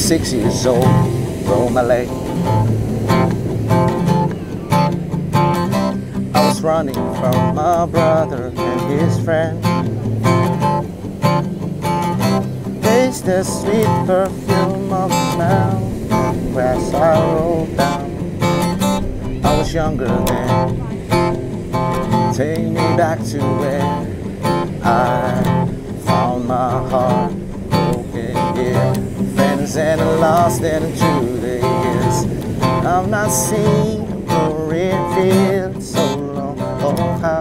six years old, roll my leg. I was running from my brother and his friend. Taste the sweet perfume of the mountain grass I rolled down. I was younger then. Take me back to where I found my heart and lost and the truth. I've not seen the it feels so long. Oh,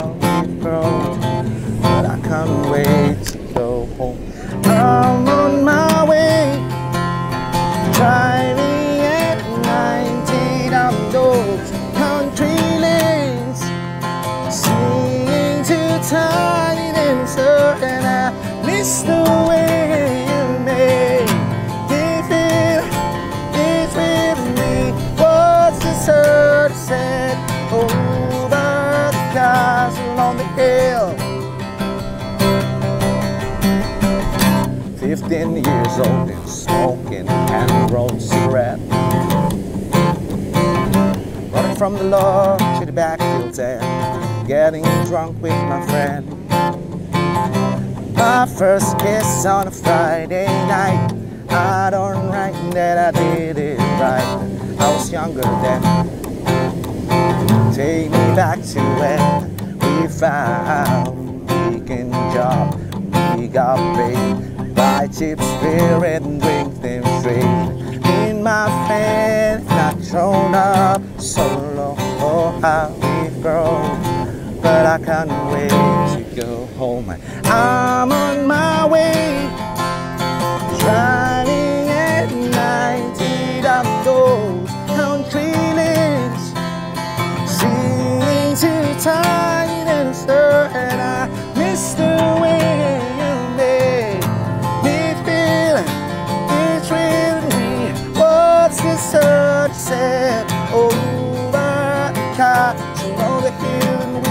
10 years old and smoking hand-rolled cigarette. Running from the law to the backfields and getting drunk with my friend. My first kiss on a Friday night. I don't write that I did it right. I was younger then. Take me back to when we found weekend job, we got paid buy cheap spirit and drink them straight. In my fan, not thrown up solo. Oh, how we grown but I can't wait to go home. I'm on my way, driving sunset over the couch on the hill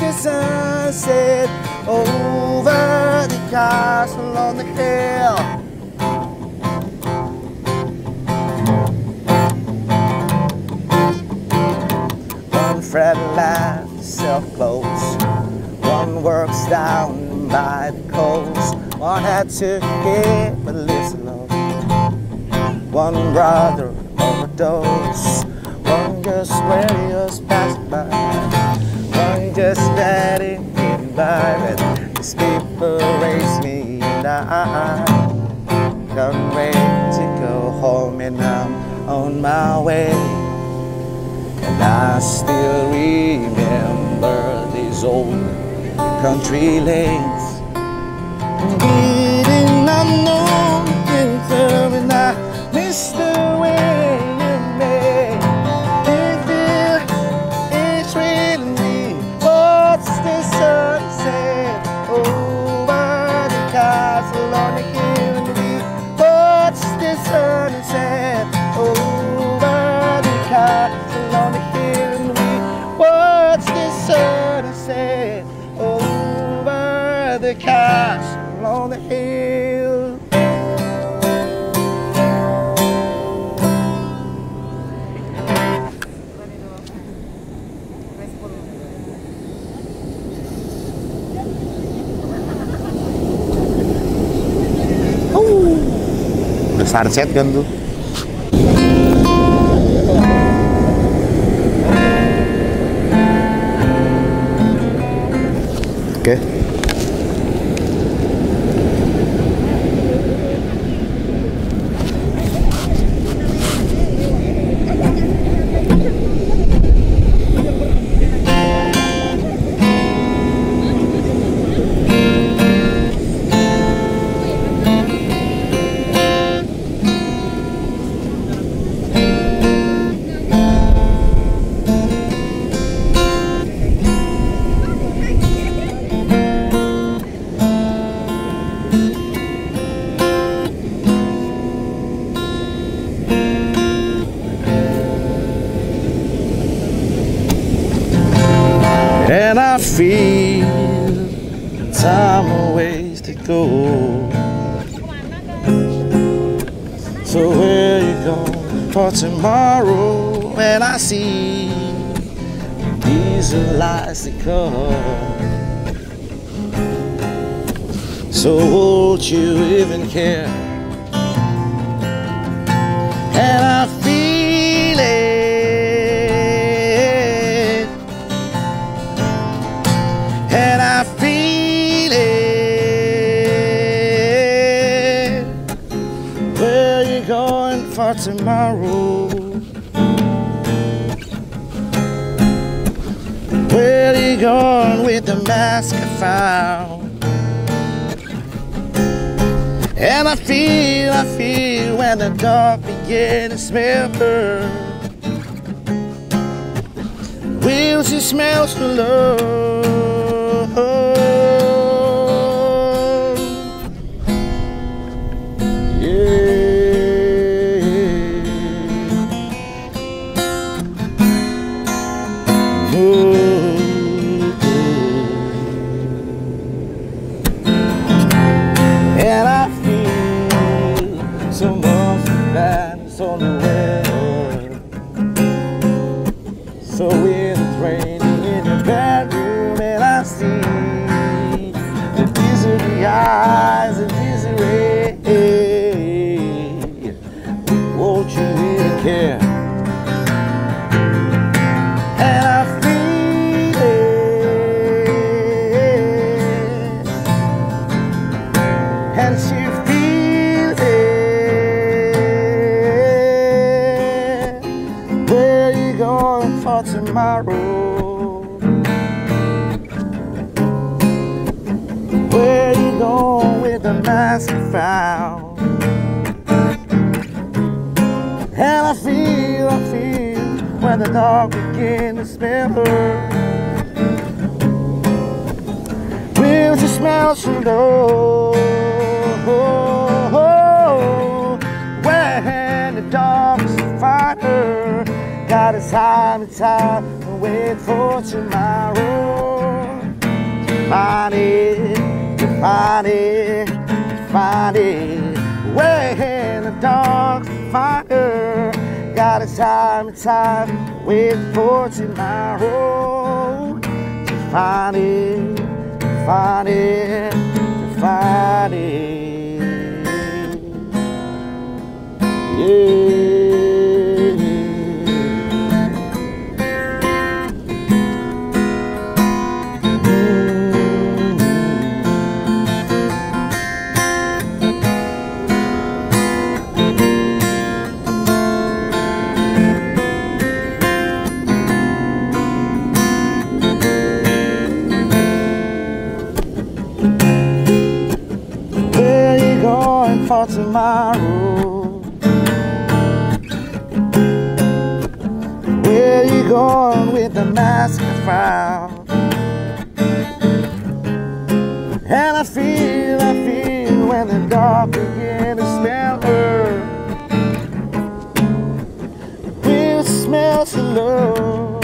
the sunset over the castle on the hill. One friend left self-close, one works down by the coast, one had to keep a love. One brother overdose, one just just passed by. One just letting get by but these people raise me I can't wait to go home and I'm on my way. And I still remember these old country lanes. And I miss the way the castle on the hill. Sunset kan. qué? To go. So where you going for tomorrow? When I see these lies to come. So won't you even care? And I tomorrow? Where you going with the mask I found? And I feel, I feel when the dark begins to smell her. Wheels, it smells the love. It's on the way. So it's raining in your bedroom, and I see the misery are the eyes of misery. Won't you really care? And I feel it, and she feels. Mask you found? And I feel, I feel when the dog begin to smell her. Will she smell so low? When the dogs find her, got a time and time to wait for tomorrow. To find it, find it. When the dogs her, got a time and time wait for tomorrow. To find it, to find it, to find it. Where when the dog begin to smell her. Will smell so low.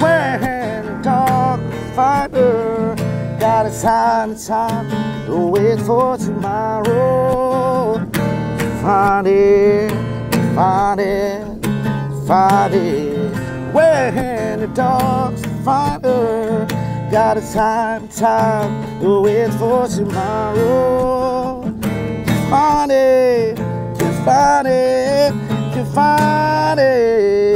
When the dog find her, got a time and time to wait for tomorrow. Find it, find it, find it. When the dogs find her, got a time time to wait for tomorrow. Find it, to find it, to find it.